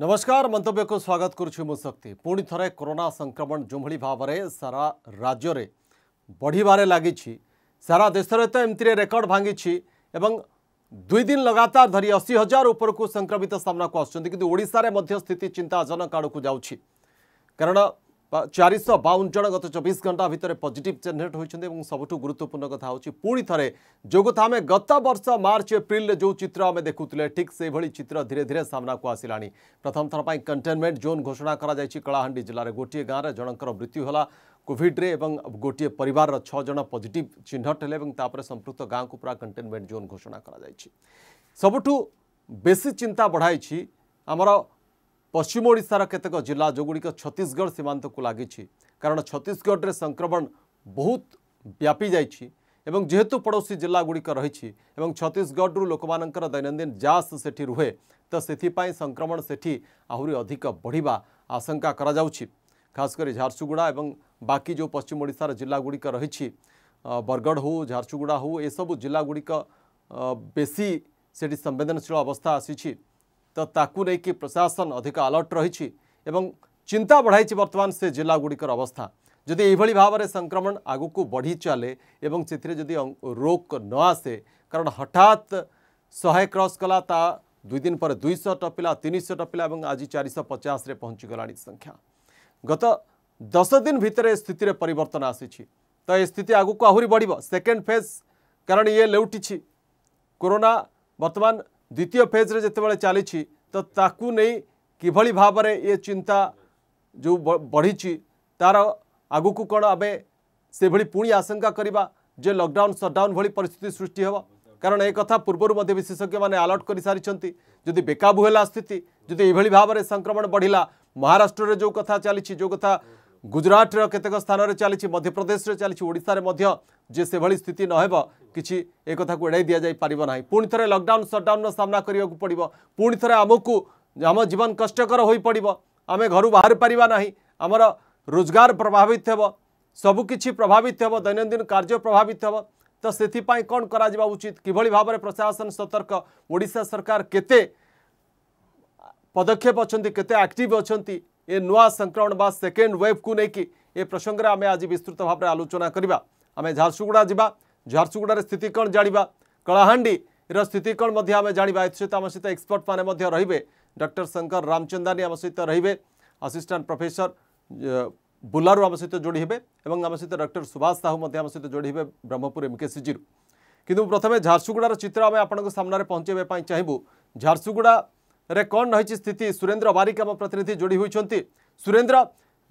नमस्कार मंत्य को स्वागत करुक्ति पुणी थे कोरोना संक्रमण जो भाव में सारा राज्य बढ़वे लगी सारा देश में तो एमती रेकर्ड भांगी एवं दुई दिन लगातार धरी अशी हजार उपरकू संक्रमित सामना को आसार स्थित चिंताजनक आड़ को जाऊँ कारण চারিশহ বাউন জন গত চবিশ ঘণ্টা ভিতরে পজিটিভ জেনেট হয়েছেন এবং সবুঠু গুরুত্বপূর্ণ কথা হচ্ছে পুঁ থে যোগ আমি গত বর্ষ মার্চ এপ্রিলে যে চিত্র আমি দেখুলে ঠিক সেইভাবে চিত্র ধীরে ধীরে সামনাকু আসলা প্রথম থরপা কন্টেনমেন্ট জোন ঘোষণা করা যাই কলাহান্ডি জেলার গোটিয়ে গাঁরে জনকর মৃত্যু হল কোভিড্রে এবং গোটিয়ে পরিবার ছজন পজিটিভ চিহ্নট হলে এবং তাপরে সম্পৃক্ত গাঁকু পুরা কন্টেনমেন্ট জোন ঘোষণা করা যাই সবুঠু বেশি চিন্তা বড়াইছি আমার পশ্চিম ওড়িশার কেতক জেলা যেগুড়ি ছত্তিশগড় সীমান্তক লাগিছে কারণ ছত্তিশগড়ে সংক্রমণ বহুত ব্যাপি যাই এবং যেহেতু পড়োশী জেলাগুড়ি রয়েছে এবং ছত্তিশগড়ু লোক দৈনন্দিন যাস সেটি রুহে তো সেপাই সংক্রমণ সেটি আহরি অধিক বড়া আশঙ্কা করা যাচ্ছে খাস করে ঝারসুগুড়া এবং বাকি যে পশ্চিম ওড়িশার জেলাগুড়ি রয়েছে বরগড় হো ঝারসুগুড়া হো এসব জেলাগুড়ি বেশি সেটি সংবেদনশীল অবস্থা আসিছে तो ताकि प्रशासन अधिक आलर्ट रही चिंता बढ़ाई बर्तमान से जिला गुड़िकर अवस्था जदि यह भाव में संक्रमण आगक बढ़ी चले जदि रोक न आसे कारण हठात शहे क्रस कला दुई दिन पर दुई टपिला तीन शौ टपिला आज चार शौ पचास पहुँचीगला संख्या गत दस दिन भितर स्थित पर आसी तो यह स्थित आगे आहरी बढ़ सेकेंड फेज कारण ये लेटि कोरोना बर्तमान ଦ୍ୱିତୀୟ ଫେଜ୍ରେ ଯେତେବେଳେ ଚାଲିଛି ତ ତାକୁ ନେଇ କିଭଳି ଭାବରେ ଏ ଚିନ୍ତା ଯେଉଁ ବଢ଼ିଛି ତାର ଆଗକୁ କ'ଣ ଆମେ ସେଭଳି ପୁଣି ଆଶଙ୍କା କରିବା ଯେ ଲକଡାଉନ୍ ସଟ୍ଡାଉନ୍ ଭଳି ପରିସ୍ଥିତି ସୃଷ୍ଟି ହେବ କାରଣ ଏ କଥା ପୂର୍ବରୁ ମଧ୍ୟ ବିଶେଷଜ୍ଞମାନେ ଆଲର୍ଟ କରିସାରିଛନ୍ତି ଯଦି ବେକାବୁ ହେଲା ସ୍ଥିତି ଯଦି ଏଭଳି ଭାବରେ ସଂକ୍ରମଣ ବଢ଼ିଲା ମହାରାଷ୍ଟ୍ରରେ ଯେଉଁ କଥା ଚାଲିଛି ଯେଉଁ କଥା गुजरात केतेक स्थान चली मध्यप्रदेश में चलीशारे से स्थित नहब किसी एक एड़ाई दि जापर ना पुणि थे लकडाउन सटडाउन सामना करने को पड़ पुणी थे आमको आम जीवन कष्टर हो पड़ आम घर बाहर पारना आमर रोजगार प्रभावित हो सबकि प्रभावित हो दैनन्द कार्य प्रभावित हो तो से कौन कर उचित किभली भाव में प्रशासन सतर्क ओडा सरकार के पदक्षेप अच्छा केक्टिव अच्छा ये नुआ संक्रमण बा सेकेंड वेव को लेकिन ए प्रसंग में आम आज विस्तृत भाव में आलोचना करने आम झारसुगुड़ा जावा झारसुगुड़ स्थित कौन जाणी कलाहां स्थित कौन आम जाना सहित आम सहित एक्सपर्ट मैंने रही डक्टर शंकर रामचंदानी आम सहित रे आसीस्टाट प्रफेसर बुलारू आम सहित जोड़ी हमें आम सहित डक्टर सुभाष साहू आम सहित जोड़ी हे ब्रह्मपुर एम के सी जी कि प्रथम झारसुगुड़ चित्र आम आपने पहुँचे चाहिए झारसुगुड़ा ରେ କ'ଣ ରହିଛି ସ୍ଥିତି ସୁରେନ୍ଦ୍ର ବାରିକ ଆମ ପ୍ରତିନିଧି ଯୋଡ଼ି ହୋଇଛନ୍ତି ସୁରେନ୍ଦ୍ର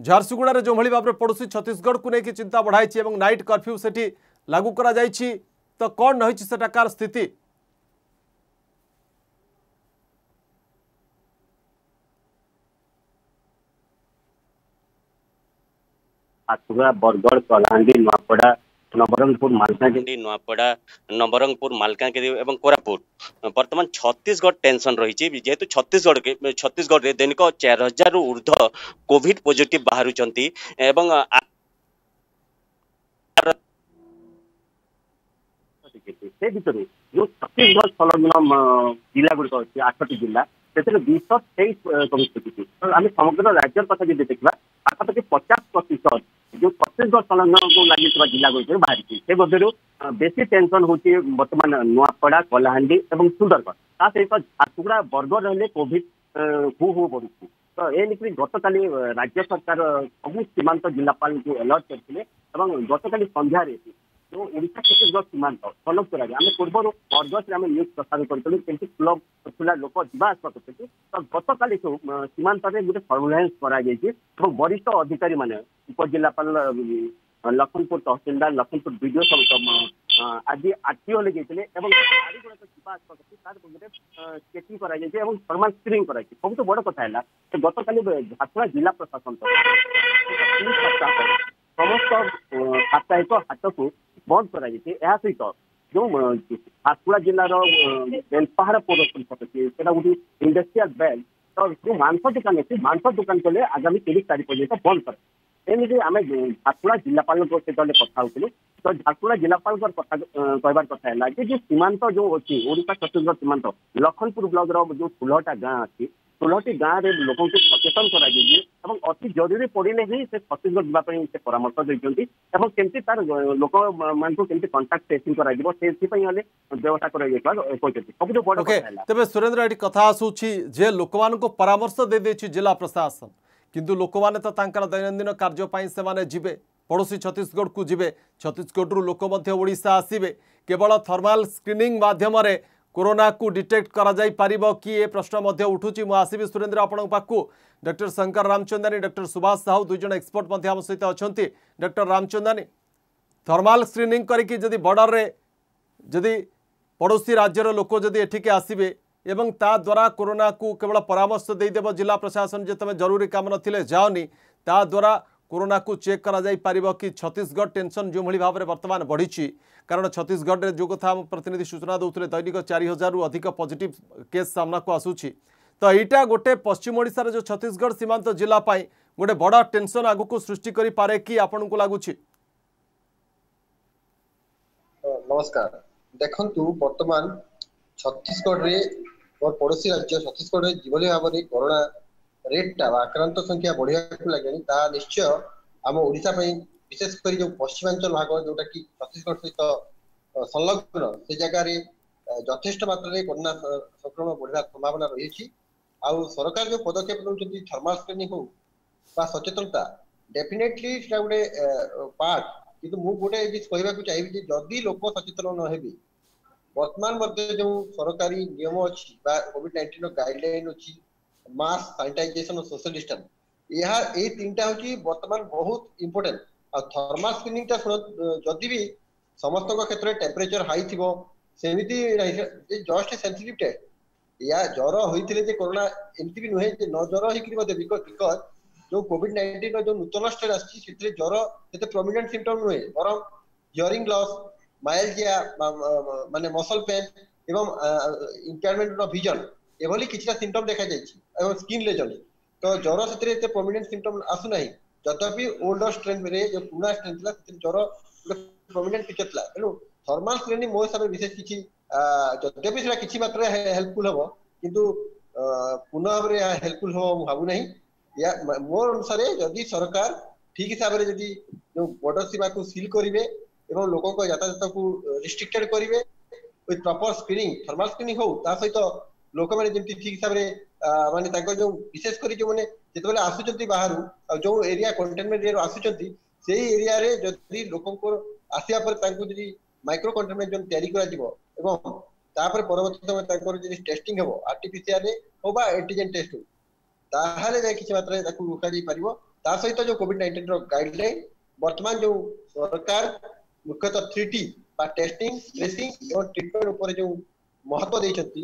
ଝାରସୁଗୁଡ଼ାରେ ଯେଉଁଭଳି ଭାବରେ ପଡ଼ୋଶୀ ଛତିଶଗଡ଼କୁ ନେଇକି ଚିନ୍ତା ବଢ଼ାଇଛି ଏବଂ ନାଇଟ୍ କର୍ଫ୍ୟୁ ସେଠି ଲାଗୁ କରାଯାଇଛି ତ କ'ଣ ରହିଛି ସେଠାକାର ସ୍ଥିତି ଆସୁରା ବରଗଡ଼ କଳାହାଣ୍ଡି ନୂଆପଡ଼ା ନବରଙ୍ଗପୁର ମାଲକାନଗିରି ନୂଆପଡ଼ା ନବରଙ୍ଗପୁର ମାଲକାନଗିରି ଏବଂ କୋରାପୁଟ ବର୍ତ୍ତମାନ ଛତିଶଗଡ଼ ଟେନସନ୍ ରହିଛି ଯେହେତୁ ଛତିଶଗଡ଼ ଛତିଶଗଡ଼ରେ ଦୈନିକ ଚାରି ହଜାରରୁ ଉର୍ଦ୍ଧ୍ୱ କୋଭିଡ୍ ପଜିଟିଭ୍ ବାହାରୁଛନ୍ତି ଏବଂ ସେ ଭିତରେ ଯୋଉ ଛତିଶଗଡ଼ ସଂଲଗ୍ନ ଜିଲ୍ଲା ଗୁଡ଼ିକ ଅଛି ଆଠଟି ଜିଲ୍ଲା তেতৰ 223 জনৰ কথা দিছি। তেন আমি সমগ্ৰ ৰাজ্যৰ কথা কি দেখিব পাৰো? আফাৰতে কি 50% যোৰ প্ৰতেকটা চलनৰ লগত লাগি থকা জিলাসমূহৰ বাহিৰতে। সেবোৰৰ বেছি টেনচন হৈছে বৰ্তমান নয়া পাড়া, কলহান্দী আৰু ফুলদৰগা। তাৰ সেইটো আৰু টুগ্ৰা বৰগাৰলে কোভিড পূহৰ পৰিচয়। তেন এই নিৰ্ঘে ঘটকালি ৰাজ্য চৰকাৰৰ সকুষিমানটা জিলাপালক অলৰ্ট কৰিলে আৰু ঘটকালি সন্ধিয়াৰে ତେଣୁ ଓଡ଼ିଶା କେତେ ଜଷ୍ଟ ସୀମାନ୍ତ ସଲଭ କରାଯାଏ ଆମେ ପୂର୍ବରୁ ଅର୍ଗସରେ ଆମେ ନ୍ୟୁଜ୍ ପ୍ରସାର କରିଥିଲୁ କେମିତି କ୍ଲବ୍ ଥିଲା ଲୋକ ଯିବା ଆସିବା କରୁଛନ୍ତି ତ ଗତକାଲି ସୀମାନ୍ତରେ ଗୋଟେ ସର୍ଭେଲାନ୍ସ କରାଯାଇଛି ଏବଂ ବରିଷ୍ଠ ଅଧିକାରୀମାନେ ଉପଜିଲ୍ଲାପାଳ ଲକ୍ଷ୍ମଣପୁର ତହସିଲଦାର ଲକ୍ଷ୍ମଣପୁର ବିଡ଼ିଓ ସମେତ ଆଜି ଆର୍ଟିଓ ଯାଇଥିଲେ ଏବଂ ଗାଡ଼ି ଗୁଡ଼ାକ ଯିବା ଆସିବା କରୁଛି ତାର ଗୋଟେ ଚେକିଂ କରାଯାଇଛି ଏବଂ ଥର୍ମାଲ ସ୍କ୍ରିନିଂ କରାଯାଇଛି ସବୁଠୁ ବଡ଼ କଥା ହେଲା ଗତକାଲି ଝାରସୁଗୁଡ଼ା ଜିଲ୍ଲା ପ୍ରଶାସନ ତରଫରୁ ସମସ୍ତ ସାପ୍ତାହିକ ହାଟକୁ ବନ୍ଦ କରାଯାଇଛି ଏହା ସହିତ ଯୋଉ ଝାରସୁଗୁଡ଼ା ଜିଲ୍ଲାର ବେଲପାହାଡ଼ ପୌର ପରିଷଦ ସେଟା ଗୋଟେ ଇଣ୍ଡଷ୍ଟ୍ରିଆଲ ବ୍ୟାଙ୍କ ତ ଯୋଉ ମାଂସ ଦୋକାନ ଅଛି ମାଂସ ଦୋକାନ କଲେ ଆଗାମୀ ତିରିଶ ତାରିଖ ପର୍ଯ୍ୟନ୍ତ ବନ୍ଦ କରେ ଏମିତି ଆମେ ଝାରସୁଗୁଡ଼ା ଜିଲ୍ଲାପାଳଙ୍କ ସହିତ କଥା ହଉଥିଲୁ ତ ଝାରସୁଗୁଡ଼ା ଜିଲ୍ଲାପାଳଙ୍କର କଥା କହିବାର କଥା ହେଲା ଯେ ଯୋଉ ସୀମାନ୍ତ ଯୋଉ ଅଛି ଓଡ଼ିଶା ଛତିଶଗଡ଼ ସୀମାନ୍ତ ଲଖନପୁର ବ୍ଲକର ଯୋଉ ଷୋହଳଟା ଗାଁ ଅଛି ষোলটি ଗାଁରେ ଲୋକଙ୍କୁ ସଚେତନ କରାଯାଇଛି ଏବଂ ଅତି ଜରୁରୀ ପଡ଼ିଲେ ହିଁ ସେ ଛତିଶଗଡ଼ ଯିବା ପାଇଁ ସେ ପରାମର୍ଶ ଦେଇଛନ୍ତି ଏବଂ କେମିତି ତାର ଲୋକମାନଙ୍କୁ କେମିତି କଣ୍ଟାକ୍ଟ ଟେଷ୍ଟିଂ କରାଯିବ ସେଥିପାଇଁ ହେଲେ ବ୍ୟବସ୍ଥା କରାଯାଇଥିବା କହିଛନ୍ତି ସବୁଠୁ ବଡ଼ କଥା ହେଲା ତେବେ ସୁରେନ୍ଦ୍ର ଏଠି କଥା ଆସୁଛି ଯେ ଲୋକମାନଙ୍କୁ ପରାମର୍ଶ ଦେଇଦେଇଛି ଜିଲ୍ଲା ପ୍ରଶାସନ କିନ୍ତୁ ଲୋକମାନେ ତ ତାଙ୍କର ଦୈନନ୍ଦିନ କାର୍ଯ୍ୟ ପାଇଁ ସେମାନେ ଯିବେ ପଡ଼ୋଶୀ ଛତିଶଗଡ଼କୁ ଯିବେ ଛତିଶଗଡ଼ରୁ ଲୋକ ମଧ୍ୟ ଓଡ଼ିଶା ଆସିବେ କେବଳ ଥର୍ମାଲ ସ୍କ୍ରିନିଂ ମାଧ୍ୟମରେ कोरोना को डिटेक्ट कर किए प्रश्न उठू मुझे आसवि सुरेन्द्र आपण पाखक डक्टर शंकर रामचंदानी डक्टर सुभाष साहू दुईज एक्सपर्ट आम सहित अच्छा डक्टर रामचंदानी थर्माल स्क्रीनिंग करके जदि बॉर्डर जदि पड़ोसी राज्यर लोक जदि एठिके आसबे एवं ता कोरोना को केवल परामर्श देदेव जिला प्रशासन जो तुम जरूरी काम ना जाओनी କୋରୋନାକୁ ଚେକ୍ କରାଯାଇପାରିବ କି ଛତିଶଗଡ଼ ଟେନସନ୍ ଯେଉଁଭଳି ଭାବରେ ବର୍ତ୍ତମାନ ବଢ଼ିଛି କାରଣ ଛତିଶଗଡ଼ରେ ଯେଉଁ କଥା ଆମ ପ୍ରତିନିଧି ସୂଚନା ଦେଉଥିଲେ ଦୈନିକ ଚାରି ହଜାରରୁ ଅଧିକ ପଜିଟିଭ୍ କେସ୍ ସାମ୍ନାକୁ ଆସୁଛି ତ ଏଇଟା ଗୋଟେ ପଶ୍ଚିମ ଓଡ଼ିଶାର ଯେଉଁ ଛତିଶଗଡ଼ ସୀମାନ୍ତ ଜିଲ୍ଲା ପାଇଁ ଗୋଟେ ବଡ଼ ଟେନସନ୍ ଆଗକୁ ସୃଷ୍ଟି କରିପାରେ କି ଆପଣଙ୍କୁ ଲାଗୁଛି ନମସ୍କାର ଦେଖନ୍ତୁ ବର୍ତ୍ତମାନ ଛତିଶଗଡ଼ରେ ମୋର ପଡ଼ୋଶୀ ରାଜ୍ୟ ଛତିଶଗଡ଼ରେ ଯେଭଳି ଭାବରେ କରୋନା ରେଟ୍ଟା ବା ଆକ୍ରାନ୍ତ ସଂଖ୍ୟା ବଢିବାକୁ ଲାଗିଲାଣି ତାହା ନିଶ୍ଚୟ ଆମ ଓଡ଼ିଶା ପାଇଁ ବିଶେଷ କରି ଯୋଉ ପଶ୍ଚିମାଞ୍ଚଳ ଭାଗ ଯୋଉଟା କି ଛତିଶଗଡ଼ ସହିତ ସଂଲଗ୍ନ ସେ ଜାଗାରେ ଯଥେଷ୍ଟ ମାତ୍ରାରେ କରୋନା ସଂକ୍ରମଣ ବଢିବା ସମ୍ଭାବନା ରହିଛି ଆଉ ସରକାର ଯୋଉ ପଦକ୍ଷେପ ନେଉଛନ୍ତି ଥର୍ମାଲ ସ୍କ୍ରିନିଂ ହଉ ବା ସଚେତନତା ଡେଫିନେଟଲି ସେଟା ଗୋଟେ ପାର୍ଟ କିନ୍ତୁ ମୁଁ ଗୋଟେ ଜିନିଷ କହିବାକୁ ଚାହିଁବି ଯେ ଯଦି ଲୋକ ସଚେତନ ନ ହେବେ ବର୍ତ୍ତମାନ ମଧ୍ୟ ଯୋଉ ସରକାରୀ ନିୟମ ଅଛି ବା କୋଭିଡ ନାଇଣ୍ଟିନର ଗାଇଡଲାଇନ ଅଛି ମାସ୍କ ସାନିଟାଇଜେସନ ସୋସିଆଲ ଡିଷ୍ଟାନ୍ସ ଏହା ଏଇ ତିନିଟା ହେଉଛି ବର୍ତ୍ତମାନ ବହୁତ ଇମ୍ପୋର୍ଟାଣ୍ଟ ଆଉ ଥର୍ମାଲ ସ୍କ୍ରିନିଂଟା ଯଦି ବି ସମସ୍ତଙ୍କ କ୍ଷେତ୍ରରେ ଟେମ୍ପରେଚର ହାଇ ଥିବ ସେମିତି ନାହିଁ ଜଷ୍ଟ ସେନ୍ସିଟିଭ ଟେଷ୍ଟ ଏହା ଜ୍ୱର ହୋଇଥିଲେ ଯେ କରୋନା ଏମିତି ବି ନୁହେଁ ଯେ ନ ଜ୍ୱର ହେଇକିରି ମଧ୍ୟ ବିକଜ ବିକଜ ଯୋଉ କୋଭିଡ ନାଇଣ୍ଟିନର ଯୋଉ ନୂତନ ଷ୍ଟ୍ରେନ୍ ଆସିଛି ସେଥିରେ ଜ୍ୱର ସେତେ ପ୍ରମିନେଣ୍ଟ ସିମ୍ପଟମ୍ ନୁହେଁ ବରଂ ହିୟରିଂ ଲସ୍ ମାଇଲ୍ଡିଆ ମାନେ ମସଲ ପେନ୍ ଏବଂ ଇମ୍ପେୟାରମେଣ୍ଟ ଅଫ୍ ଭିଜନ ଏଭଳି କିଛିଟା ସିମ୍ପଟମ୍ ଦେଖାଯାଇଛି ଏବଂ ସ୍କିନ୍ରେ ଜଣେ ତ ଜ୍ୱର ସେଥିରେ ଏତେ ପ୍ରମିନେଣ୍ଟ ସିମ୍ପଟମ୍ ଆସୁନାହିଁ ଯଦ୍ୟପି ଓଲ୍ଡର ଷ୍ଟ୍ରେନ୍ଥରେ ଯେଉଁ ପୁରୁଣା ଷ୍ଟ୍ରେନ୍ଥ ଥିଲା ସେଥିରେ ଜ୍ୱର ଗୋଟେ ପ୍ରମିନେଣ୍ଟ ଫିଚର୍ ଥିଲା ତେଣୁ ଥର୍ମାଲ ସ୍କ୍ରିନିଂ ମୋ ହିସାବରେ ବିଶେଷ କିଛି ଯଦ୍ୟପି ସେଟା କିଛି ମାତ୍ରାରେ ହେଲ୍ପଫୁଲ୍ ହେବ କିନ୍ତୁ ପୂର୍ଣ୍ଣ ଭାବରେ ଏହା ହେଲ୍ପଫୁଲ୍ ହେବ ମୁଁ ଭାବୁନାହିଁ ଏହା ମୋ ଅନୁସାରେ ଯଦି ସରକାର ଠିକ୍ ହିସାବରେ ଯଦି ଯେଉଁ ବର୍ଡର ସୀମାକୁ ସିଲ୍ କରିବେ ଏବଂ ଲୋକଙ୍କ ଯାତାୟାତକୁ ରିଷ୍ଟ୍ରିକ୍ଟେଡ୍ କରିବେ with proper screening thermal screening ହଉ ତା ସହିତ ଲୋକମାନେ ଯେମିତି ଠିକ୍ ହିସାବରେ ମାନେ ତାଙ୍କ ଯେଉଁ ବିଶେଷ କରି ଯେଉଁମାନେ ଯେତେବେଳେ ଆସୁଛନ୍ତି ବାହାରୁ ଆଉ ଯେଉଁ ଏରିଆ କଣ୍ଟେନମେଣ୍ଟ ଏରିଆରୁ ଆସୁଛନ୍ତି ସେଇ ଏରିଆରେ ଯଦି ଲୋକଙ୍କ ଆସିବା ପରେ ତାଙ୍କୁ ଯଦି ମାଇକ୍ରୋ କଣ୍ଟେନମେଣ୍ଟ ଜୋନ୍ ତିଆରି କରାଯିବ ଏବଂ ତାପରେ ପରବର୍ତ୍ତୀ ସମୟ ତାଙ୍କର ଯଦି ଟେଷ୍ଟିଂ ହେବ ଆର୍ଟିପିସିଆରରେ ହଉ ବା ଏଣ୍ଟିଜେନ୍ ଟେଷ୍ଟ ହଉ ତାହେଲେ ଯାଇ କିଛି ମାତ୍ରାରେ ତାକୁ ରୋକାଯାଇ ପାରିବ ତା ସହିତ ଯେଉଁ କୋଭିଡ ନାଇଣ୍ଟିନ୍ର ଗାଇଡଲାଇନ୍ ବର୍ତ୍ତମାନ ଯେଉଁ ସରକାର ମୁଖ୍ୟତଃ ଥ୍ରୀ ଟି ବା ଟେଷ୍ଟିଂ ଟ୍ରେସିଂ ଏବଂ ଟ୍ରିଟମେଣ୍ଟ ଉପରେ ଯେଉଁ ମହତ୍ଵ ଦେଇଛନ୍ତି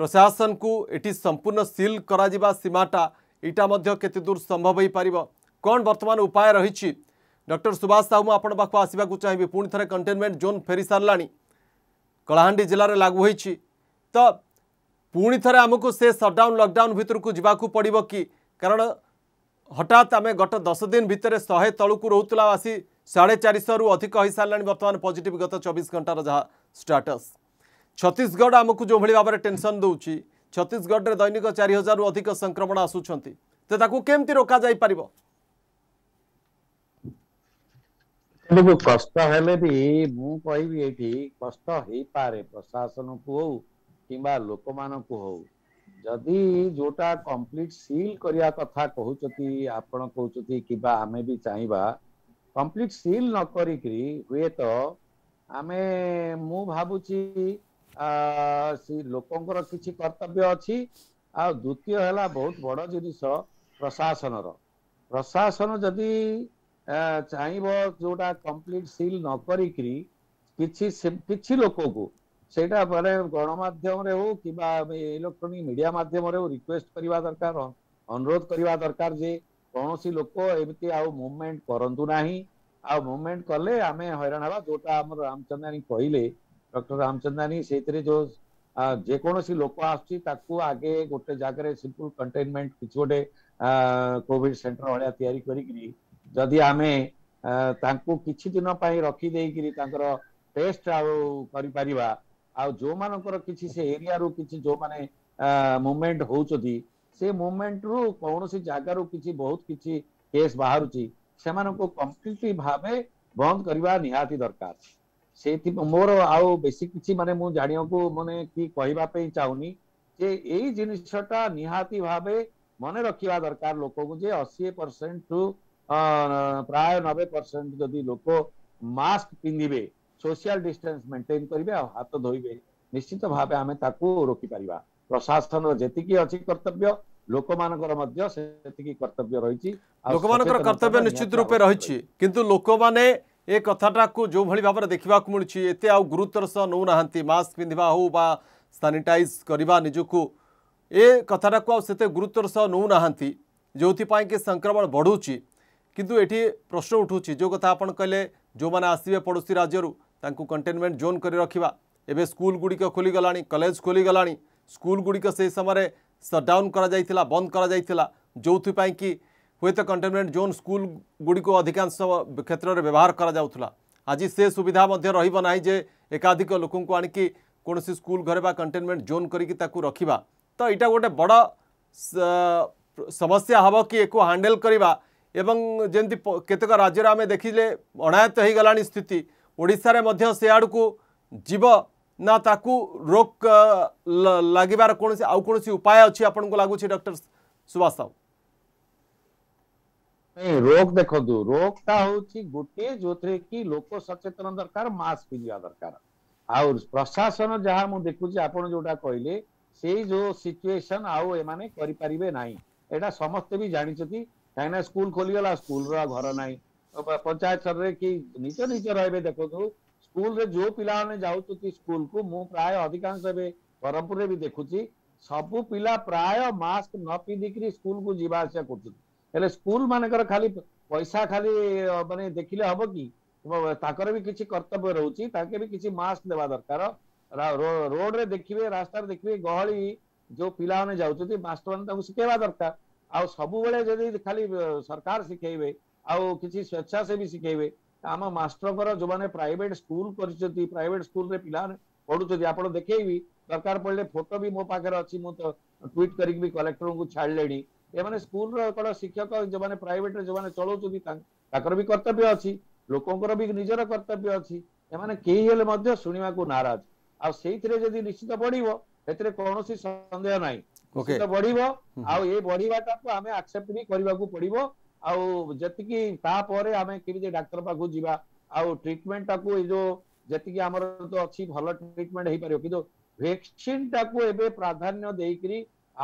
ପ୍ରଶାସନକୁ ଏଠି ସମ୍ପୂର୍ଣ୍ଣ ସିଲ୍ କରାଯିବା ସୀମାଟା ଏଇଟା ମଧ୍ୟ କେତେ ଦୂର ସମ୍ଭବ ହୋଇପାରିବ କ'ଣ ବର୍ତ୍ତମାନ ଉପାୟ ରହିଛି ଡକ୍ଟର ସୁବାସ ସାହୁ ମୁଁ ଆପଣଙ୍କ ପାଖକୁ ଆସିବାକୁ ଚାହିଁବି ପୁଣି ଥରେ କଣ୍ଟେନମେଣ୍ଟ ଜୋନ୍ ଫେରିସାରିଲାଣି କଳାହାଣ୍ଡି ଜିଲ୍ଲାରେ ଲାଗୁ ହୋଇଛି ତ ପୁଣି ଥରେ ଆମକୁ ସେ ସଟ୍ଡାଉନ୍ ଲକଡାଉନ୍ ଭିତରକୁ ଯିବାକୁ ପଡ଼ିବ କି କାରଣ ହଠାତ୍ ଆମେ ଗତ ଦଶ ଦିନ ଭିତରେ ଶହେ ତଳକୁ ରହୁଥିଲା ଆସି ସାଢ଼େ ଚାରିଶହରୁ ଅଧିକ ହୋଇସାରିଲାଣି ବର୍ତ୍ତମାନ ପଜିଟିଭ୍ ଗତ ଚବିଶ ଘଣ୍ଟାର ଯାହା ଷ୍ଟାଟସ୍ ଛତିଶଗଡ଼ ଆମକୁ ଯେଉଁଭଳି ଭାବରେ ଟେନସନ୍ ଦେଉଛି ଛତିଶଗଡ଼ରେ ଦୈନିକ ଚାରି ହଜାରରୁ ଅଧିକ ସଂକ୍ରମଣ ଆସୁଛନ୍ତି ତ ତାକୁ କେମିତି ରୋକାଯାଇପାରିବ ଦେଖୁ କଷ୍ଟ ହେଲେ ବି ମୁଁ କହିବି ଏଠି କଷ୍ଟ ହେଇପାରେ ପ୍ରଶାସନକୁ ହଉ କିମ୍ବା ଲୋକମାନଙ୍କୁ ହଉ ଯଦି ଯୋଉଟା କମ୍ପ୍ଲିଟ ସିଲ୍ କରିବା କଥା କହୁଛନ୍ତି ଆପଣ କହୁଛନ୍ତି କିମ୍ବା ଆମେ ବି ଚାହିଁବା କମ୍ପ୍ଲିଟ ସିଲ୍ ନ କରିକିରି ହୁଏତ ଆମେ ମୁଁ ଭାବୁଛି ଲୋକଙ୍କର କିଛି କର୍ତ୍ତବ୍ୟ ଅଛି ଆଉ ଦ୍ୱିତୀୟ ହେଲା ବହୁତ ବଡ଼ ଜିନିଷ ପ୍ରଶାସନର ପ୍ରଶାସନ ଯଦି ଚାହିଁବ ଯୋଉଟା କମ୍ପ୍ଲିଟ୍ ସିଲ୍ ନ କରିକିରି କିଛି କିଛି ଲୋକକୁ ସେଇଟା ମାନେ ଗଣମାଧ୍ୟମରେ ହଉ କିମ୍ବା ଇଲେକ୍ଟ୍ରୋନିକ ମିଡିଆ ମାଧ୍ୟମରେ ହଉ ରିକ୍ୱେଷ୍ଟ କରିବା ଦରକାର ଅନୁରୋଧ କରିବା ଦରକାର ଯେ କୌଣସି ଲୋକ ଏମିତି ଆଉ ମୁଭମେଣ୍ଟ କରନ୍ତୁ ନାହିଁ ଆଉ ମୁଭମେଣ୍ଟ କଲେ ଆମେ ହଇରାଣ ହେବା ଯୋଉଟା ଆମର ରାମଚନ୍ଦ୍ରାଣୀ କହିଲେ डॉक्टर रामचंद्रानी से जो जेकोसी लोक आगे गोटे जगह सिंपल कंटेनमेंट कि गोटे कॉविड से भाया टेस्ट आरोपार जो मान जो मैंने मुभमेंट हो से मुमेंट रु कौन जगार बहुत किसी केस बाहर से कम्प्लीटली भाव बंद करवा निहाती दरकार मोर आउ बेस कि कहवापे चाहूनी जे जिनसटा निहाती भाव मन रखा दरकार लोक को जे अशी परसेंट रु प्राय नबे परसेंट जदि लोक मस्क पिंधे सोशियाल डिस्टेन्स मेन्टेन करेंगे हाथ धोबे निश्चित भाव आम रोकी पार प्रशासन जी अच्छी कर्तव्य लोक मानक कर्तव्य रही लोक मान कर्तव्य निश्चित रूपे रही किंतु लोक मैंने ଏ କଥାଟାକୁ ଯେଉଁଭଳି ଭାବରେ ଦେଖିବାକୁ ମିଳୁଛି ଏତେ ଆଉ ଗୁରୁତ୍ୱର ସହ ନେଉନାହାନ୍ତି ମାସ୍କ ପିନ୍ଧିବା ହେଉ ବା ସାନିଟାଇଜ୍ କରିବା ନିଜକୁ ଏ କଥାଟାକୁ ଆଉ ସେତେ ଗୁରୁତ୍ୱର ସହ ନେଉନାହାନ୍ତି ଯେଉଁଥିପାଇଁ କି ସଂକ୍ରମଣ ବଢ଼ୁଛି କିନ୍ତୁ ଏଠି ପ୍ରଶ୍ନ ଉଠୁଛି ଯେଉଁ କଥା ଆପଣ କହିଲେ ଯେଉଁମାନେ ଆସିବେ ପଡ଼ୋଶୀ ରାଜ୍ୟରୁ ତାଙ୍କୁ କଣ୍ଟେନମେଣ୍ଟ ଜୋନ୍ କରି ରଖିବା ଏବେ ସ୍କୁଲଗୁଡ଼ିକ ଖୋଲିଗଲାଣି କଲେଜ ଖୋଲିଗଲାଣି ସ୍କୁଲଗୁଡ଼ିକ ସେହି ସମୟରେ ସଟ୍ଡାଉନ୍ କରାଯାଇଥିଲା ବନ୍ଦ କରାଯାଇଥିଲା ଯେଉଁଥିପାଇଁ କି हेत तो कंटेनमेंट जोन स्कूल गुड़ी को अधिकांश क्षेत्र में व्यवहार कराला आज से सुविधा रही जे एकाधिक लोक आणसी स्कूल घरे कंटेनमेंट जोन कर रखा तो यहाँ गोटे बड़ समस्या हम कि हाणेल करवा जमी केतक राज्य आम देखिले अनायत हो गला स्थित ओडे से जीव ना ताकु रोक लगे कौन आउ कौन उपाय अच्छी आपको लगुच डॉक्टर सुभाष साहू ନାଇଁ ରୋଗ ଦେଖନ୍ତୁ ରୋଗଟା ହଉଛି ଗୋଟିଏ ଯୋଉଥିରେ କି ଲୋକ ସଚେତନ ଦରକାର ମାସ୍କ ପିନ୍ଧିବା ଦରକାର ଆଉ ପ୍ରଶାସନ ଯାହା ମୁଁ ଦେଖୁଛି ଆପଣ ଯୋଉଟା କହିଲେ ସେଇ ଯୋଉ ସିଚୁଏସନ ଆଉ ଏମାନେ କରିପାରିବେ ନାହିଁ ଏଇଟା ସମସ୍ତେ ବି ଜାଣିଛନ୍ତି କାହିଁକିନା ସ୍କୁଲ ଖୋଲିଗଲା ସ୍କୁଲର ଘର ନାହିଁ ପଞ୍ଚାୟତ ସ୍ତରରେ କି ନିଜ ନିଜ ରହିବେ ଦେଖନ୍ତୁ ସ୍କୁଲରେ ଯୋଉ ପିଲାମାନେ ଯାଉଛନ୍ତି ସ୍କୁଲକୁ ମୁଁ ପ୍ରାୟ ଅଧିକାଂଶ ଏବେ ବ୍ରହ୍ମପୁରରେ ବି ଦେଖୁଛି ସବୁ ପିଲା ପ୍ରାୟ ମାସ୍କ ନ ପିନ୍ଧିକିରି ସ୍କୁଲକୁ ଯିବା ଆସିବା କରୁଛନ୍ତି हेले स्कूल मानकर खाली पैसा खाली माने देखिले हबो कि भी किसी कर्तव्य रहउछि भी किछि मास्क देबा दरकार रोड रे देखिए रास्ता रे देखिबे जो पिला मैंने जाउछथि मास्क माने दरकार आ सब खाली सरकार शिखे आ किछि स्वेच्छा से आम मास्टर कर जो माने प्राइवेट स्कूल करछथि प्राइवेट स्कूल रे पिला पढ़ुछथि आपण देखैबी दरकार पड़ले फोटो भी मो पाखर अच्छी मो तो ट्वीट कलेक्टर को छाड़ ଏମାନେ ସ୍କୁଲର କଣ ଶିକ୍ଷକ ଯେଉଁମାନେ ପ୍ରାଇଭେଟରେ ଯେଉଁମାନେ ଚଳାଉଛନ୍ତି ତାଙ୍କର ବି କର୍ତ୍ତବ୍ୟ ଅଛି ଲୋକଙ୍କର ବି ନିଜର କର୍ତ୍ତବ୍ୟ ଅଛି ଏମାନେ କେହି ହେଲେ ମଧ୍ୟ ଶୁଣିବାକୁ ନାରାଜ ଆଉ ସେଇଥିରେ ଯଦି ନିଶ୍ଚିତ ବଢିବ ସେଥିରେ କୌଣସି ସନ୍ଦେହ ନାହିଁ ନିଶ୍ଚିତ ବଢିବ ଆଉ ଏ ବଢିବାଟାକୁ ଆମେ ଆକ୍ସେପ୍ଟ ବି କରିବାକୁ ପଡିବ ଆଉ ଯେତିକି ତାପରେ ଆମେ କେମିତି ଡାକ୍ତର ପାଖକୁ ଯିବା ଆଉ ଟ୍ରିଟମେଣ୍ଟଟାକୁ ଏଇ ଯୋଉ ଯେତିକି ଆମର ତ ଅଛି ଭଲ ଟ୍ରିଟମେଣ୍ଟ ହେଇପାରିବ କିନ୍ତୁ ଭ୍ୟାକ୍ସିନଟାକୁ ଏବେ ପ୍ରାଧାନ୍ୟ ଦେଇକିରି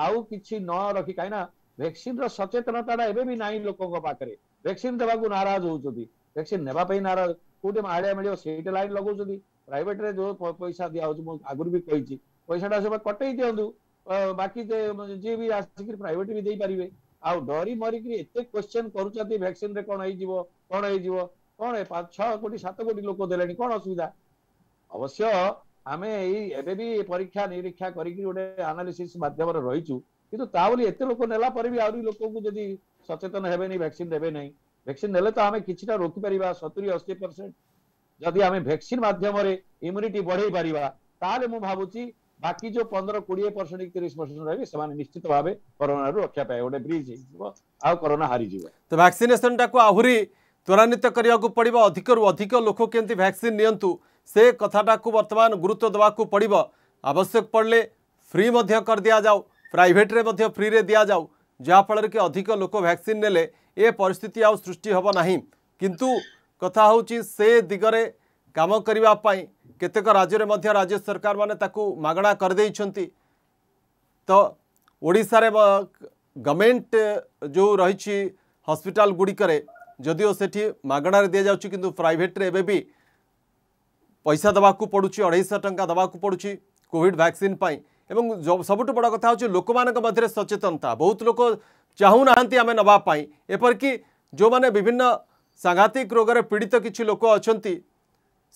ଆଉ କିଛି ନ ରଖି କାହିଁକି ନା ଭ୍ୟାକ୍ସିନର ସଚେତନତାଟା ଏବେ ବି ନାହିଁ ଲୋକଙ୍କ ପାଖରେ ଭ୍ୟାକ୍ସିନ ଦେବାକୁ ନାରାଜ ହଉଛନ୍ତି ଭ୍ୟାକ୍ସିନ ନେବା ପାଇଁ ନାରାଜ କୋଉଠି ଆଳିଆ ମିଳିବ ସେଇଠି ଲାଇନ ଲଗାଉଛନ୍ତି ପ୍ରାଇଭେଟରେ ଯୋଉ ପଇସା ଦିଆହଉଛି ମୁଁ ଆଗରୁ ବି କହିଛି ପଇସାଟା ସବୁ କଟେଇ ଦିଅନ୍ତୁ ବାକି ଯିଏ ବି ଆସିକିରି ପ୍ରାଇଭେଟ ବି ଦେଇପାରିବେ ଆଉ ଡରି ମରିକିରି ଏତେ କ୍ୱେଶ୍ଚେନ୍ କରୁଛନ୍ତି ଭ୍ୟାକ୍ସିନରେ କ'ଣ ହେଇଯିବ କ'ଣ ହେଇଯିବ କ'ଣ ଛଅ କୋଟି ସାତ କୋଟି ଲୋକ ଦେଲେଣି କ'ଣ ଅସୁବିଧା ଅବଶ୍ୟ ଆମେ ଏଇ ଏବେ ବି ପରୀକ୍ଷା ନିରୀକ୍ଷା କରିକି ଗୋଟେ ଆନାଲିସିସ୍ ମାଧ୍ୟମରେ ରହିଛୁ किंतु ताते लोक नाला आहरी सचेतन भैक्सीन देवे भैक्सीन ना कि रोक परसेंट जदि भैक्सीन मध्यम इम्युनिटी बढ़े पार ताल जो पंद्रह परसेंट परसेंट रही निश्चित भाव करोना रक्षा पाए गोटे ब्रिज होना हारी टाक आहरी करने को पड़ अधिक रू गुरुत्व देवाक पड़ आवश्यक पड़े फ्री कर दिया जाऊ प्राइटे फ्री दि जाऊ जहाँफल कि अधिक लोक भैक्सीन ने पिस्थित आज सृष्टि हम ना किंतु कथा हूँ से दिगरे कम करने केतेक राज्य में राज्य सरकार मैंने मगणा करदे तो ओडार गवर्नमेंट जो रही हस्पिटाल गुड़िकदि से मगणारे दि जाऊँ कि प्राइटे भी पैसा देवाक पड़ू अढ़ाई शाँ दे पड़ू कॉविड भैक्सीन एवं सब बड़ कथा हूँ लोक मानते सचेतनता बहुत लोग चाहूना आम नापी एपरिक जो मैंने विभिन्न सांघातिक रोग से पीड़ित किसी लोक अच्छा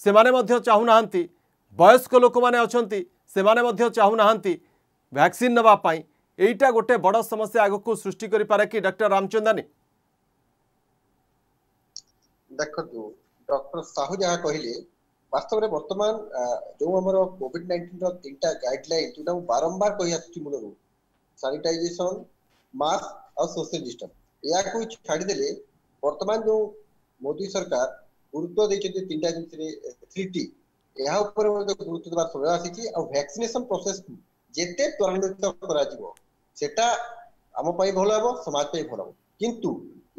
से मैंने चाहूना वयस्क लोक मैंने से मैंने चाहूना भैक्सीन नापी एटा गोटे बड़ समस्या आग को सृष्टि करें कि डक्टर रामचंदानी देख डर साहू जहाँ कहले ବାସ୍ତବରେ ବର୍ତ୍ତମାନ ଯୋଉ ଆମର କୋଭିଡ ନାଇଣ୍ଟିନର ତିନିଟା ଗାଇଡଲାଇନ ଯୋଉଟା ମୁଁ ବାରମ୍ବାର କହିଆସୁଛି ମୂଳରୁ ସାନିଟାଇଜେସନ ମାସ୍କ ଆଉ ସୋସିଆଲ ଡିଷ୍ଟାନ୍ସ ଏହାକୁ ଛାଡ଼ିଦେଲେ ବର୍ତ୍ତମାନ ଯୋଉ ମୋଦି ସରକାର ଗୁରୁତ୍ୱ ଦେଇଛନ୍ତି ତିନିଟା ଜିନିଷରେ ଥ୍ରୀ ଟି ଏହା ଉପରେ ମଧ୍ୟ ଗୁରୁତ୍ୱ ଦେବାର ସମୟ ଆସିଛି ଆଉ ଭ୍ୟାକ୍ସିନେସନ ପ୍ରୋସେସ ଯେତେ ତ୍ୱରାନ୍ୱିତ କରାଯିବ ସେଟା ଆମ ପାଇଁ ଭଲ ହେବ ସମାଜ ପାଇଁ ଭଲ ହେବ କିନ୍ତୁ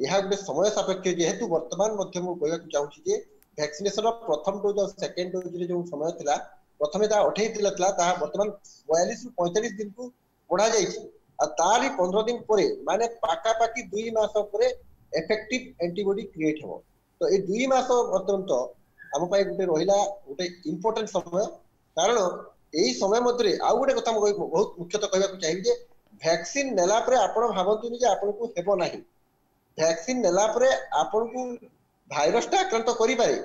ଏହା ଗୋଟେ ସମୟ ସାପେକ୍ଷ ଯେହେତୁ ବର୍ତ୍ତମାନ ମଧ୍ୟ ମୁଁ କହିବାକୁ ଚାହୁଁଛି ଯେ ভ্যাকসিনেসনর প্রথম ডোজ আর সেকেন্ড ডোজরে যে সময় লা প্রথমে যা অঠেই লা তা বর্তমান বয়ালিশ রু পঁয়তাল্লিশ দিনকু বড়া যাইছে আর তারই পনেরো দিন পরে মানে পাখাপাখি দুই মাস পরে এফেক্টিভ অ্যান্টিবডি ক্রিয়েট হব তো এই দুই মাস অত্যন্ত ଆମ ପାଇଁ ଗୋଟେ ରହିଲା ଗୋଟେ ଇମ୍ପୋର୍ଟାଣ୍ଟ ସମୟ କାରଣ ଏଇ ସମୟ ମଧ୍ୟରେ ଆଉ ଗୋଟେ କଥା ମୁଁ ବହୁତ ମୁଖ୍ୟତଃ କହିବାକୁ ଚାହିଁବି ଯେ ଭ୍ୟାକ୍ସିନ ନେଲା ପରେ ଆପଣ ଭାବନ୍ତୁନି ଯେ ଆପଣଙ୍କୁ ହେବ ନାହିଁ নেলা ନେଲା ପରେ ଆପଣଙ୍କୁ ভাইরসটা আক্রান্ত করিপারে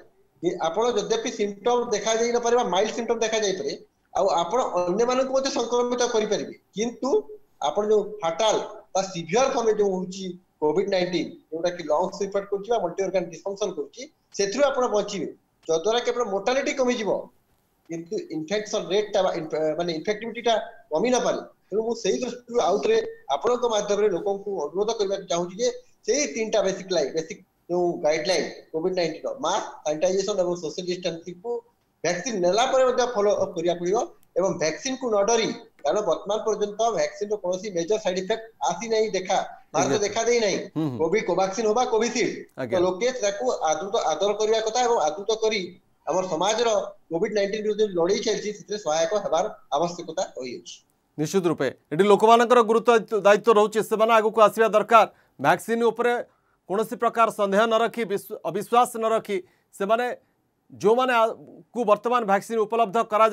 ଆପଣ ଯଦ୍ୟପି ସିମ୍ପଟମ୍ ଦେଖାଯାଇ ନପାରିବା ମାଇଲ୍ଡ ସିମ୍ପଟମ୍ ଦେଖାଯାଇପାରେ ଆଉ ଆପଣ ଅନ୍ୟମାନଙ୍କୁ ମଧ୍ୟ ସଂକ୍ରମିତ କରିପାରିବେ କିନ୍ତୁ ଆପଣ ଯୋଉ ଫାଟାଲ ବା ସିଭିୟର ଫର୍ମ ଯୋଉ ହଉଛି କୋଭିଡ ନାଇଣ୍ଟିନ୍ ଯୋଉଟା କି ଲଙ୍ଗସ୍ ଇଫେକ୍ଟ କରୁଛି ବା ମଲ୍ଟି ଅର୍ଗାନ ଡିସଫଙ୍କସନ୍ କରୁଛି ସେଥିରୁ ଆପଣ ବଞ୍ଚିବେ ଯଦ୍ୱାରା କେବଳ ମୋର୍ଟାଲିଟି କମିଯିବ କିନ୍ତୁ ଇନଫେକ୍ସନ ରେଟ୍ଟା ମାନେ ଇନଫେକ୍ଟିଭିଟିଟା କମି ନପାରେ ତେଣୁ ମୁଁ ସେଇ ଦୃଷ୍ଟିରୁ ଆଉଥରେ ଆପଣଙ୍କ ମାଧ୍ୟମରେ ଲୋକଙ୍କୁ ଅନୁରୋଧ କରିବାକୁ ଚାହୁଁଛି ଯେ ସେଇ ତିନିଟା ବେସିକ୍ ଲାଇଫ ବେସିକ୍ ଯେଉଁ guideline covid nineteen mask sanitization ଏବଂ ସୋସିଆଲ କୁ ଭ୍ୟାକ୍ସିନ ନେଲା ପରେ ମଧ୍ୟ ଫଲୋ ଅପ୍ କରିବାକୁ ପଡ଼ିବ ଏବଂ କୁ ନ ଡରି କାରଣ ବର୍ତ୍ତମାନ ପର୍ଯ୍ୟନ୍ତ ର କୌଣସି ମେଜର ସାଇଡ ଇଫେକ୍ଟ ଆସିନାହିଁ ଦେଖା ଭାରତ ଦେଖା ଦେଇନାହିଁ କୋଭିଡ କୋଭାକ୍ସିନ ହବା କୋଭିସିଲ୍ଡ ଲୋକେ ତାକୁ ଆଦୃତ ଆଦର କରିବା କଥା ଏବଂ ଆଦୃତ କରି ଆମର ସମାଜର କୋଭିଡ ନାଇଣ୍ଟିନ ବିରୁଦ୍ଧରେ ଲଢେଇ ଚାଲିଛି ସେଥିରେ ସହାୟକ ହେବାର ଆବଶ୍ୟକତା ରହିଅଛି ନିଶ୍ଚିତ ରୂପେ ଏଠି ଲୋକମାନଙ୍କର ଗୁରୁତ୍ୱ ଦାୟିତ୍ୱ ରହୁଛି ସେମାନେ ଆଗକୁ ଆସିବା ଦରକାର ଭ୍ୟାକ୍ସିନ ଉପରେ कौन प्रकार सन्देह न रखी अविश्वास न रखी से मैंने जो मैंने को बर्तमान भैक्सीन उपलब्ध करा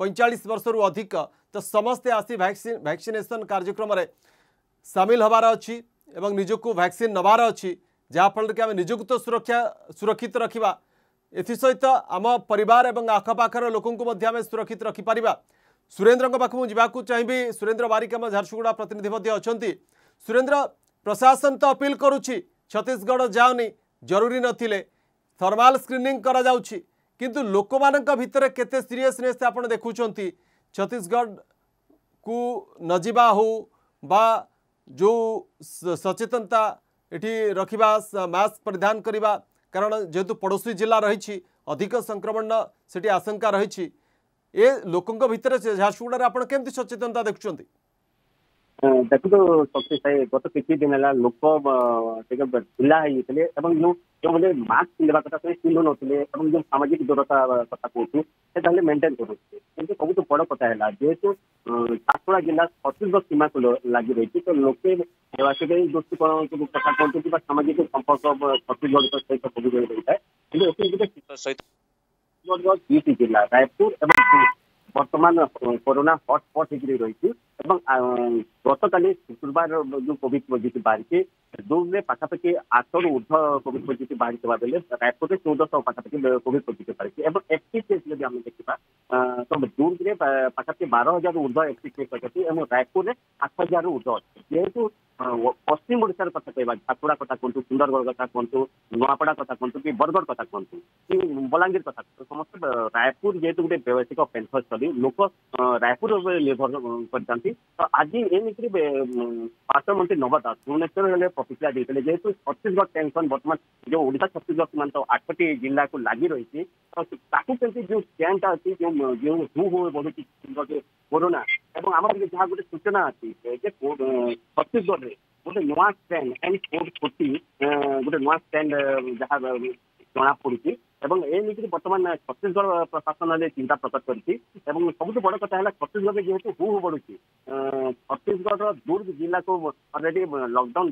पैंचाश वर्ष रु अधिक तो समस्ते आसी भैक्सीन भैक्सीनेसन कार्यक्रम सामिल हबार अच्छी एवं निजक भैक्सीन नबार अच्छी जहाँफल कि आम निजुक तो सुरक्षा सुरक्षित रखा एथस आम पर आखपाखर लोक आम सुरक्षित रखिपर सुरेन्द्र मुझे जावाक चाहिए सुरेन्द्र बारिक आम झारसुगुड़ा प्रतिनिधि अच्छा सुरेन्द्र प्रशासन तो अपिल करुच्ची ଛତିଶଗଡ଼ ଯାଉନି ଜରୁରୀ ନଥିଲେ ଥର୍ମାଲ ସ୍କ୍ରିନିଂ କରାଯାଉଛି କିନ୍ତୁ ଲୋକମାନଙ୍କ ଭିତରେ କେତେ ସିରିୟସନେସ୍ ଆପଣ ଦେଖୁଛନ୍ତି ଛତିଶଗଡ଼କୁ ନଯିବା ହେଉ ବା ଯେଉଁ ସଚେତନତା ଏଠି ରଖିବା ମାସ୍କ ପରିଧାନ କରିବା କାରଣ ଯେହେତୁ ପଡ଼ୋଶୀ ଜିଲ୍ଲା ରହିଛି ଅଧିକ ସଂକ୍ରମଣ ସେଠି ଆଶଙ୍କା ରହିଛି ଏ ଲୋକଙ୍କ ଭିତରେ ଝାରସୁଗୁଡ଼ାରେ ଆପଣ କେମିତି ସଚେତନତା ଦେଖୁଛନ୍ତି ଦେଖନ୍ତୁ ଶକ୍ତି ସାହି ଗତ କିଛି ଦିନ ହେଲା ଲୋକ ଟିକେ ଢିଲା ହେଇଯାଇଥିଲେ ଏବଂ ଯେଉଁ ଯେଉଁମାନେ ମାସ୍କ ପିନ୍ଧିବା କଥା ସେ ପିନ୍ଧୁ ନଥିଲେ ଏବଂ ଯେଉଁ ସାମାଜିକ ଦୂରତା କଥା କହୁଛୁ ସେ ତାହେଲେ ମେଣ୍ଟେନ୍ କରୁଛି କିନ୍ତୁ ସବୁଠୁ ବଡ କଥା ହେଲା ଯେହେତୁ ଝାରସୁଗୁଡ଼ା ଜିଲ୍ଲା ଛତିଶଗଡ଼ ସୀମାକୁ ଲାଗି ରହିଛି ତ ଲୋକେ ସେଇ ଦୃଷ୍ଟିକୋଣ କଥା କୁହନ୍ତୁ କିମ୍ବା ସାମାଜିକ ସମ୍ପର୍କ ଛତିଶଗଡ଼ ସହିତ ସବୁବେଳେ ରହିଥାଏ କିନ୍ତୁ ଏଠି ଗୋଟେ ଛତିଶଗଡ଼ର ଦୁଇଟି ଜିଲ୍ଲା ରାୟପୁର ଏବଂ ବର୍ତ୍ତମାନ କରୋନା ହଟସ୍ପଟ୍ ହେଇକିରି ରହିଛି এবং গতকালি ଶୁକ୍ରବାର ଯୋଉ କୋଭିଡ ପଜିଟିଭ ବାହାରିଛି ଜୁନ୍ରେ ପାଖାପାଖି ଆଠରୁ ଉର୍ଦ୍ଧ କୋଭିଡ ପଜିଟିଭ ବାହାରିଥିବା ବେଳେ ରାୟପୁରରେ ଚଉଦଶହ ପାଖାପାଖି କୋଭିଡ ପଜିଟିଭ ବାହାରିଛି ଏବଂ ଏକ୍ଟିଭ କେସ୍ ଯଦି ଆମେ ଦେଖିବା ତ ଜୁନ୍ରେ ପାଖାପାଖି ବାର ହଜାରରୁ ଉର୍ଦ୍ଧ ଏକ୍ଟିଭ କେସ୍ ଅଛନ୍ତି ଏବଂ ରାୟପୁରରେ ଆଠ ହଜାରରୁ ଉର୍ଦ୍ଧ ଅଛି ଯେହେତୁ ପଶ୍ଚିମ ଓଡ଼ିଶାର କଥା କହିବା ଝାରପଡ଼ା କଥା କୁହନ୍ତୁ ସୁନ୍ଦରଗଡ଼ କଥା କୁହନ୍ତୁ ନୂଆପଡ଼ା କଥା କୁହନ୍ତୁ କି ବରଗଡ଼ କଥା କୁହନ୍ତୁ କି ବଲାଙ୍ଗୀର କଥା କୁହନ୍ତୁ ସମସ୍ତେ ରାୟପୁର ଯେହେତୁ ଗୋଟେ ବ୍ୟବସାୟିକ ପେଣ୍ଠସ୍ଥଳୀ ଲୋକ ରାୟପୁର ଉପରେ ନିର୍ଭର କରିଥାନ୍ତି তো আজি রে মিট্রি পাচ শত মনি নবটা কানেকশন গলে প্রক্রিয়া দিলে যে 38 গট টেনশন বর্তমান যে ওড়িশা ছত্রিশ গট মানতো আটটি জেলা কো লাগি রইছে তা কো পন্তি যে স্ক্যান আছে যে যে দূব হয়ে পড়ি চিকটাকে করোনা এবং আমাদের যা গটা সূচনা আছে যে কো 38 গট মানে নয়া স্টেন্ড এন 440 গটা নয়া স্টেন্ড যাহা শোনা পড়িছে এবং এই নিরিখে বর্তমান না দক্ষিণ গড় পাসনালে চিন্তা প্রকাশ করছি এবং সবচেয়ে বড় কথা হলো প্রতিবিভাগে যেতো হূ হ বড়ছি দক্ষিণ গড় দূরব জেলাকে অলরেডি লকডাউন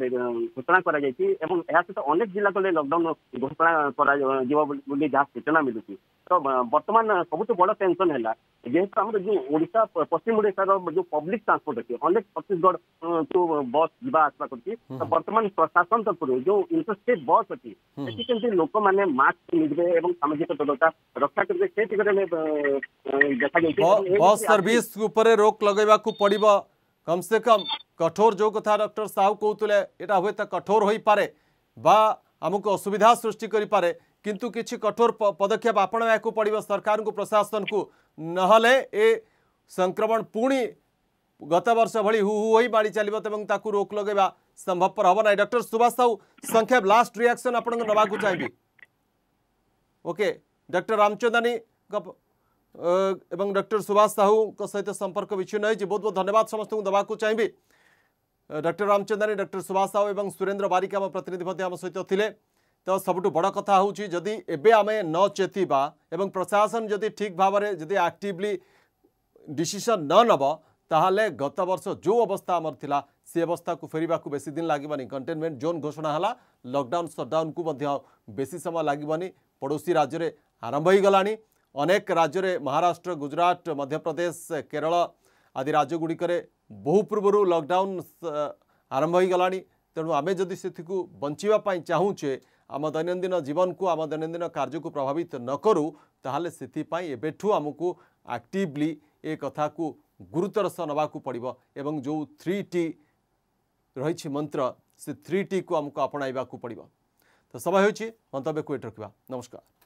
ঘোষণা করা যায়ছি এবং এর সাথে অন্য জেলাকে লকডাউন ঘোষণা করা যা জনতা চিন্তা মেলুছি তো বর্তমান সবচেয়ে বড় টেনশন হলো যেতো আমরা যে ওড়িশা পশ্চিম ওড়িশার যে পাবলিক ট্রান্সপোর্ট আছে অলরেডি দক্ষিণ গড় তো বাস যা আশা করছি তো বর্তমান প্রশাসন কর্তৃপক্ষ যে ইনফ্রাস্ট্রাকচার বহতছি ঠিক যেন লোক মানে মাস্ক নিয়ে ଏବଂ ସାମାଜିକ ଦୂରତା ରକ୍ଷା କରିବେ ସେ ଦିଗରେ ଦେଖାଯାଇଛି ବସ୍ ସର୍ଭିସ୍ ଉପରେ ରୋକ ଲଗାଇବାକୁ ପଡ଼ିବ କମ୍ ସେ କମ୍ କଠୋର ଯେଉଁ କଥା ଡକ୍ଟର ସାହୁ କହୁଥିଲେ ଏଇଟା ହୁଏତ କଠୋର ହୋଇପାରେ ବା ଆମକୁ ଅସୁବିଧା ସୃଷ୍ଟି କରିପାରେ କିନ୍ତୁ କିଛି କଠୋର ପଦକ୍ଷେପ ଆପଣାଇବାକୁ ପଡ଼ିବ ସରକାରଙ୍କୁ ପ୍ରଶାସନକୁ ନହେଲେ ଏ ସଂକ୍ରମଣ ପୁଣି ଗତବର୍ଷ ଭଳି ହୁ ହୁ ହୋଇ ମାଡ଼ି ଚାଲିବ ଏବଂ ତାକୁ ରୋକ ଲଗାଇବା ସମ୍ଭବପର ହେବ ନାହିଁ ଡକ୍ଟର ସୁଭାଷ ସାହୁ ସଂକ୍ଷେପ ଲାଷ୍ଟ ରିଆକ୍ସନ୍ ଆପଣଙ୍କୁ ନେବାକୁ ଚାହିଁବି ଓକେ ଡକ୍ଟର ରାମଚନ୍ଦାନୀ ଏବଂ ଡକ୍ଟର ସୁଭାଷ ସାହୁଙ୍କ ସହିତ ସମ୍ପର୍କ ବିଚ୍ଛିନ୍ନ ହୋଇଛି ବହୁତ ବହୁତ ଧନ୍ୟବାଦ ସମସ୍ତଙ୍କୁ ଦେବାକୁ ଚାହିଁବି ଡକ୍ଟର ରାମଚନ୍ଦାନୀ ଡକ୍ଟର ସୁଭାଷ ସାହୁ ଏବଂ ସୁରେନ୍ଦ୍ର ବାରିକ ଆମ ପ୍ରତିନିଧି ମଧ୍ୟ ଆମ ସହିତ ଥିଲେ ତ ସବୁଠୁ ବଡ଼ କଥା ହେଉଛି ଯଦି ଏବେ ଆମେ ନ ଚେତିବା ଏବଂ ପ୍ରଶାସନ ଯଦି ଠିକ୍ ଭାବରେ ଯଦି ଆକ୍ଟିଭଲି ଡିସିସନ୍ ନ ନେବ ତାହେଲେ ଗତ ବର୍ଷ ଯେଉଁ ଅବସ୍ଥା ଆମର ଥିଲା ସେ ଅବସ୍ଥାକୁ ଫେରିବାକୁ ବେଶୀ ଦିନ ଲାଗିବନି କଣ୍ଟେନମେଣ୍ଟ ଜୋନ୍ ଘୋଷଣା ହେଲା ଲକଡାଉନ୍ ସଟ୍ଡାଉନ୍କୁ ମଧ୍ୟ ବେଶୀ ସମୟ ଲାଗିବନି ପଡ଼ୋଶୀ ରାଜ୍ୟରେ ଆରମ୍ଭ ହୋଇଗଲାଣି ଅନେକ ରାଜ୍ୟରେ ମହାରାଷ୍ଟ୍ର ଗୁଜୁରାଟ ମଧ୍ୟପ୍ରଦେଶ କେରଳ ଆଦି ରାଜ୍ୟଗୁଡ଼ିକରେ ବହୁ ପୂର୍ବରୁ ଲକଡାଉନ୍ ଆରମ୍ଭ ହୋଇଗଲାଣି ତେଣୁ ଆମେ ଯଦି ସେଥିକୁ ବଞ୍ଚିବା ପାଇଁ ଚାହୁଁଛେ ଆମ ଦୈନନ୍ଦିନ ଜୀବନକୁ ଆମ ଦୈନନ୍ଦିନ କାର୍ଯ୍ୟକୁ ପ୍ରଭାବିତ ନ କରୁ ତାହେଲେ ସେଥିପାଇଁ ଏବେଠୁ ଆମକୁ ଆକ୍ଟିଭଲି ଏ କଥାକୁ ଗୁରୁତର ସହ ନେବାକୁ ପଡ଼ିବ ଏବଂ ଯେଉଁ ଥ୍ରୀ ଟି ରହିଛି ମନ୍ତ୍ର ସେ ଥ୍ରୀ ଟିକୁ ଆମକୁ ଆପଣାଇବାକୁ ପଡ଼ିବ ତ ସମୟ ହେଉଛି ମନ୍ତବ୍ୟକୁ ଏଠି ରଖିବା ନମସ୍କାର